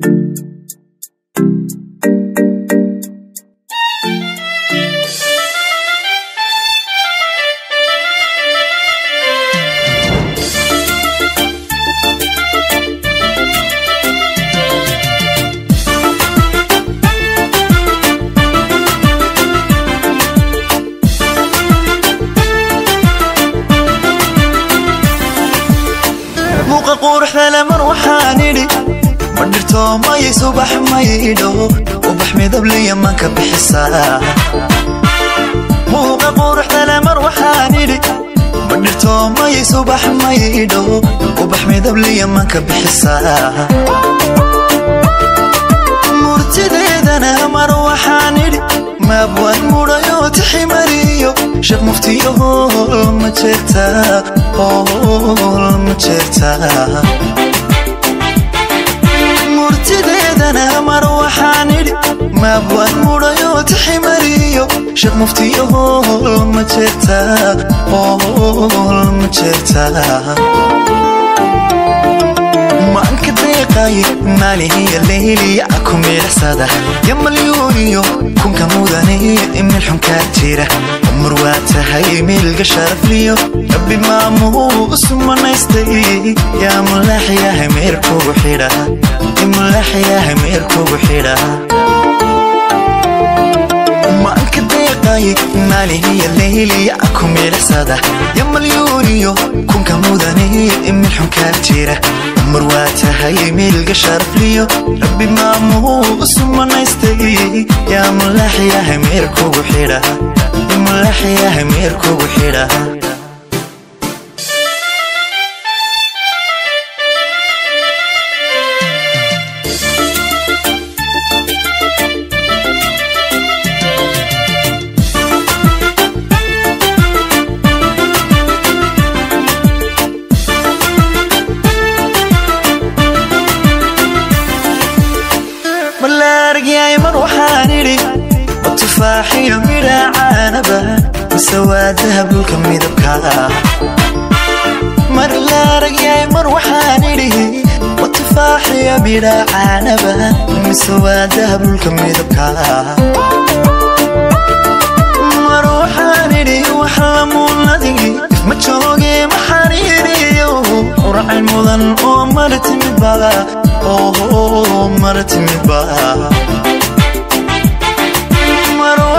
you صبح ما يدو وبحمي ذبلي ما كبحسا. مو قبور حلا مروح هانيلي بنرتو ما يصبح ما يدو وبحمي ذبلي ما كبحسا. مرتدي ذنا مروح هانيلي ما بوان مريو تحي شق مفتيو المتشتا المتشتا murtideedana mar waxaan idhi maabwaan mudhayoo tiximariyo sheekh muftiyo hool ma jeertaa hool shaqaye maalihiya layliya aku midhaxsada ya malyuuniyo kunka mudanaya imilxunkaa jira umar waa tahay meelga sharafliyo rabbi maamuu isu manaystay yaa mulaaxyaha meerkugu xidha arkay maalinyo leyliya ku midhaxsada yamalyuuniyo kunka mudane milxunkaa jira. Mar waa tahay meelga sharafliyo rabbi maamuu isu manaystay yaa mulaxyaha meerkugu xidha. Caanaba mise waa dahab dhulka midabka mar laaragyaay mar waxaan idhi waa dahab dhulka midabka mar waxaan idhi wax lamuunadigi ma jooge maxaan idhiyo quracayn mudan oo mara timid baa oo mara timid baa mar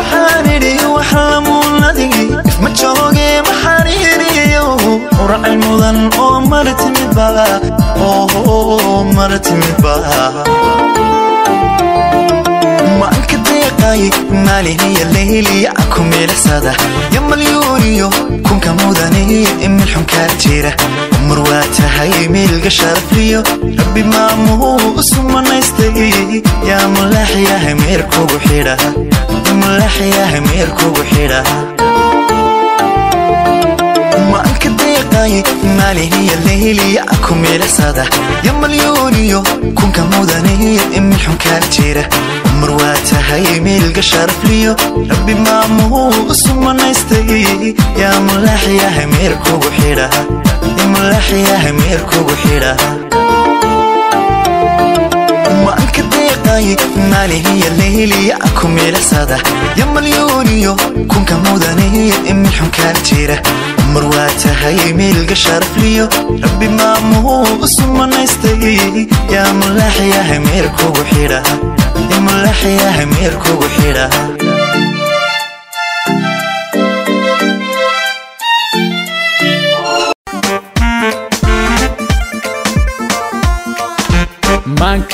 waxaan idhi wax lamuunadigi ifma jooge maxaan idhiyo quracay mudan oo mara timidba oo mara timidba maanka deeqay maaliniya leyli aku milacsada ya malyuuniyo kunka mudaniya imilxunkaa jira umar waata yahay iimaylka sharafliyo rabbi maamuhu u sumanaystay. Yaa mulaxyaha meerkugu xidha. Mulaxyaha meerkugu xidha. Maalka deeqay maalihiya leyliya aku milaxsada ya malyooniyo kunka mudanaya imilxun kaal jira. Mar waa tahay iimaylka sharafliyo rabbi maamuhu u sumanaystay. Yaa mulaxyaha meerkugu xidha mulaxyaha meer kugu xidha. Maanka deeqay maalihiya leyliya ku milacsada ya malyuuniyo kunka mudaniya imilxunkaan jira. Mar waa tahay miilga sharafliyo rabbi maamuu usu manaystay yaa mulaxyaha meer kugu xidha.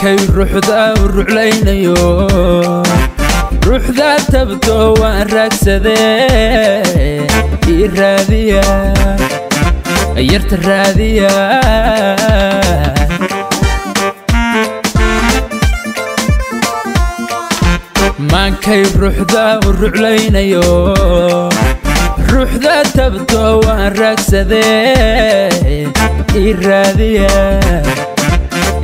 كي روح ذا وروح لين يو روح ذا تبدو وراكس ذي الراذية أيرت الراذية ما كي روح ذا وروح لين يو روح ذا تبدو وراكس ذي الراذية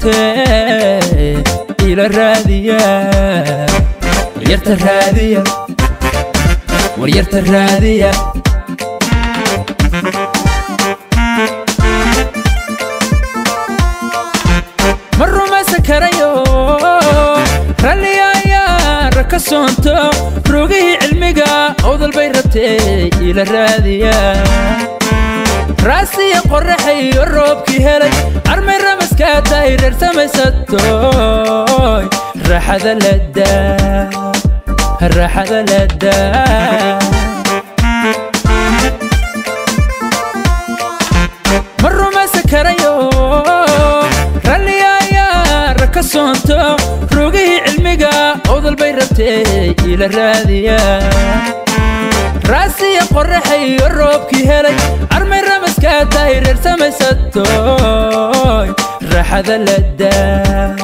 mutee ila raadiya war yarta raadiya war yarta raadiya ma rumaysan karayo ralliga ayaa raka soonto rogihii cilmiga owdal bay rabtee ila raadiya raasiya qorraxayo roobkii helay داير ارسم ستوي. الراحة ذا لدا الراحة ذا لدا مرو ما سكريو رالي يا ركسونتو. روقي علمي أوضل بيربتي إلى الراديا راسي قرحي الروب كي هلك ارمي رمس كاتاير ارسمي ستوي. Reer samaysatoy raaxada ladaa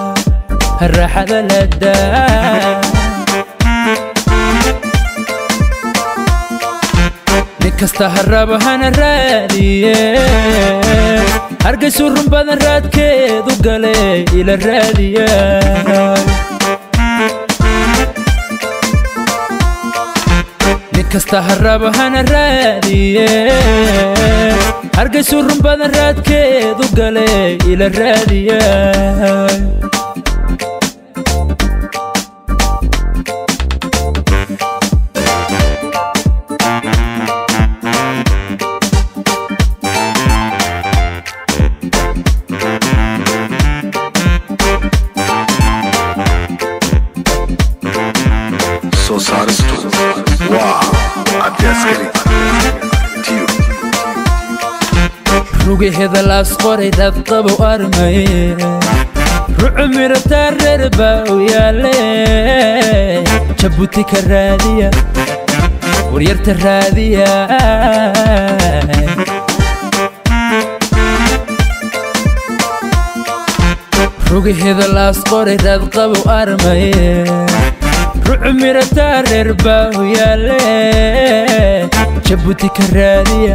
raaxada ladaa nin kasta haraba hana raadiye hargaysu run badan raadkeedu gale ila raadiya kasta haraba hana raadiye hargaysu run badan raadkeedu gale ila raadiya rugi hedalaas qoray dadqabo armaye rucu mirataa reer baa u yaale jabuuti ka raadiya waryarta raadiya rugi hedalaas qoray dadqabo armaye rucu mirataa reer baa u yaale jabuuti ka raadiya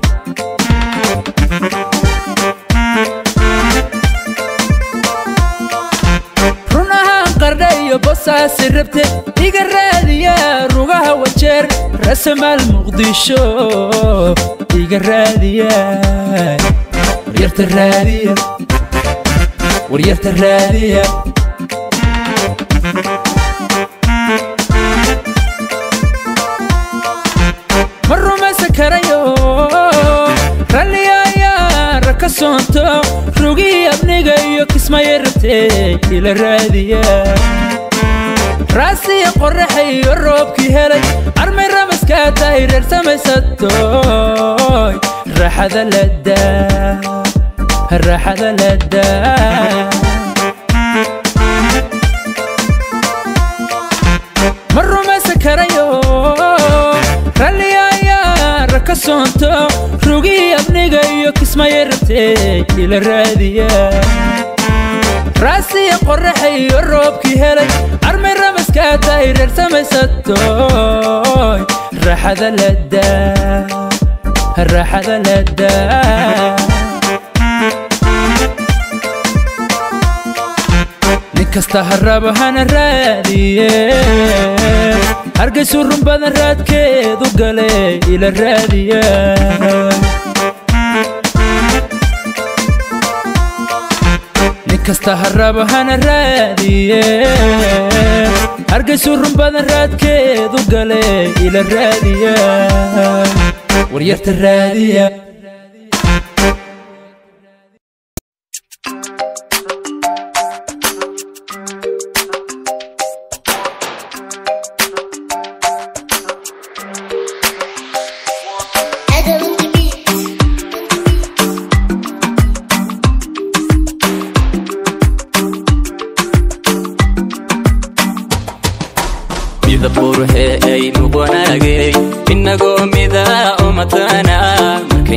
iyo bosaasi rabte iga raadiya rugaha wajeer rasamaal muqdisho iga raadiya waryarta raadiya waryarta raadiya ma rumaysan karayo ralliga ayaa raka soonto rugihii abniga iyo kismaya rabtee ila raadiya raasiya qorraxayo roobkii helay armay ramaskaa tahay reer samaysatoy raaxada ladaa raaxada ladaa ma rumaysan karayo ralliga ayaa soonto rugihii abniga iyo kismaya rabtee ila raadiya raasiya qorraxayo roobkii helay ramaskaa tahay reer samaysatoy raaxada ladaa raaxada ladaa nin kasta haraba hana raadiye hargaysu run badan raadkeedu gale ila raadiya nin kasta haraba hana raadiye hargaysu run badan raadkeedu gale ila raadiya waryarta raadiya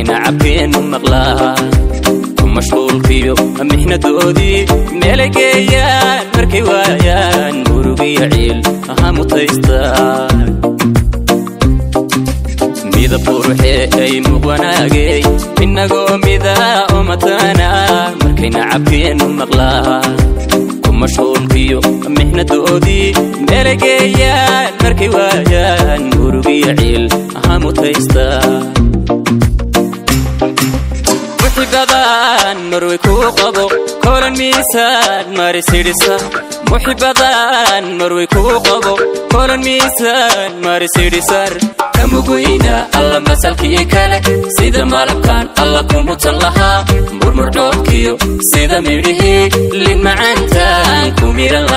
markayna cabkeennu maqlaa ku mashquulkiyo mixnadoodii meelay geeyaan markay waayaan murugiyo ciil aha mutaystaan midab quruxeeynu wanaagay inagoo mida umatana markayna cabkeennu maqlaa ku mashquulkiyo mixnadoodii meelay geeyaan markay waayaan murugiyo ciil aha mutaystaan muxibadan marway kuu qabo kolan miisaan marisidhisa muxibadan marway kuu qabo kolan miisaan marisidhisar kamugweyna alla masalkii kale sida malabkan alla kumutan lahaa murmurdhoobkiyo sida midhihii lin macaantaan ku miran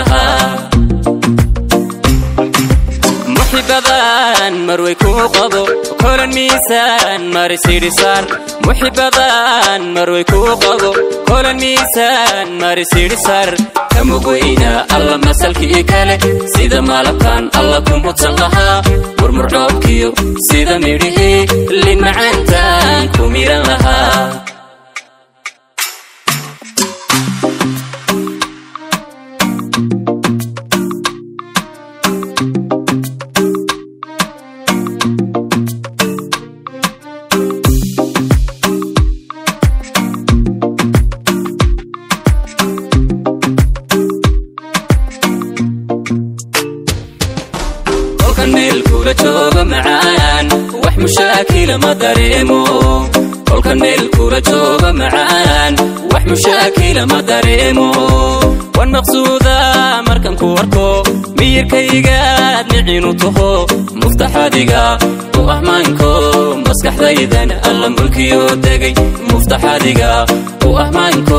بضان مروي كو قبو كل ميسان مارسي رسان محي بضان مروي كو قبو كل ميسان مارسي رسان كمو قوينا الله ما سلكي إيكالي سيدا مالقان الله كم وطلها مرمر دوب كيو سيدا ميريه لين معان تان كميران لها mushaakila ma dareemo kolkan meel kula jooga macaan wax mushaakila ma dareemo wan maqsuuda markan ku arko miyirkaygaad nicinu taho muftaxadiga u ahmaanko maskaxdaydan alla mulkiyo degay muftaxadiga u ahmaanko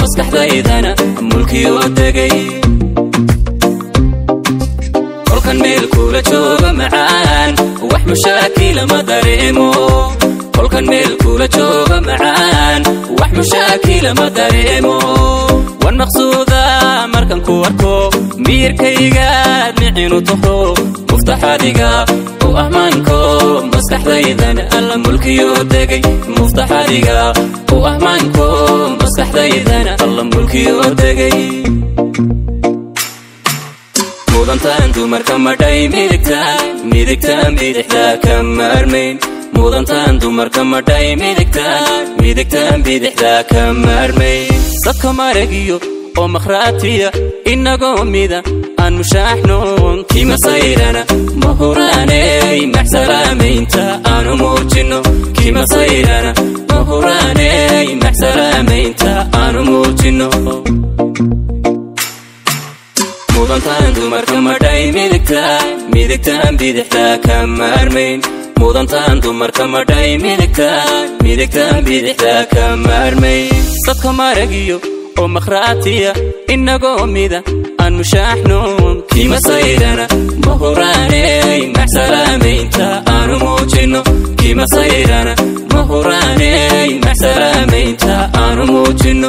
maskaxdaydana mulkiyo degay وخن ميل كولا جوغا معان وح مشاكي لما داريمو وخن ميل كولا جوغا معان وح مشاكي لما داريمو وان مقصودا مركن كواركو مير كيغا نعينو طحو. مفتحا ديغا أو احمانكو مسكح دايدان ألا ملكيو ديغي مفتحا ديغا أو احمانكو مسكح ألا ملكيو ديغي mudantaan dumarkama dhay midigta midigta bidixda ka maarmayn mudantaan dumarkama dhay midigta midigta bidixda ka maarmayn dadka maragiyo oo makhraatiya inagoo mida aan mushaaxno kimasayrana ma huraaney maxsalaamaynta aanu muujino kimasayrana ma huraaney maxsalaamaynta aanu muujino mudantaan dumarka madhay midigtaan midigtaan bidixdaa ka maarmayn mudantaan dumarka madhay midigtaan midigtaan bidixdaa ka maarmayn dadka maragiyo oo makhraatiya inagoo mida aan mushaaxnoon kima sayrana mahuraaney maxsalaamaynta aanu muujinno kima sayrana mahuraaney maxsalaamaynta aanu muujinno